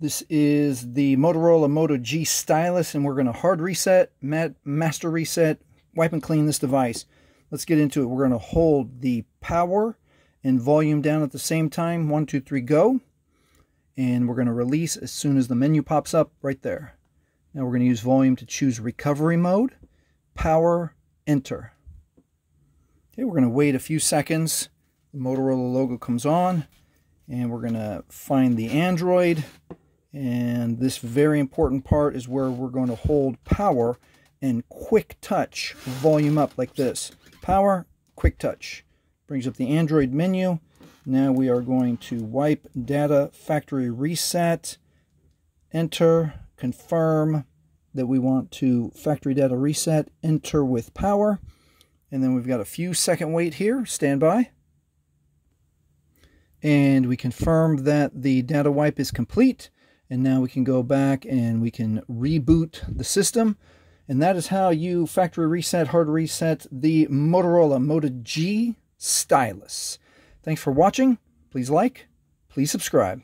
This is the Motorola Moto G stylus, and we're going to hard reset, master reset, wipe and clean this device. Let's get into it. We're going to hold the power and volume down at the same time. One, two, three, go. And we're going to release as soon as the menu pops up right there. Now we're going to use volume to choose recovery mode, power, enter. Okay, we're going to wait a few seconds. The Motorola logo comes on, and we're going to find the Android and this very important part is where we're going to hold power and quick touch volume up like this. Power, quick touch. Brings up the Android menu. Now we are going to wipe data factory reset, enter, confirm that we want to factory data reset, enter with power. And then we've got a few second wait here, stand by. And we confirm that the data wipe is complete. And now we can go back and we can reboot the system. And that is how you factory reset, hard reset the Motorola Moto G stylus. Thanks for watching. Please like, please subscribe.